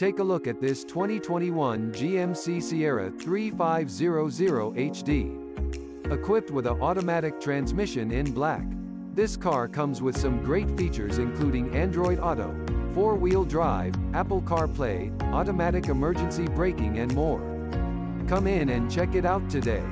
Take a look at this 2021 GMC Sierra 3500 HD. Equipped with an automatic transmission in black. This car comes with some great features including Android Auto, four-wheel drive, Apple CarPlay, automatic emergency braking and more. Come in and check it out today.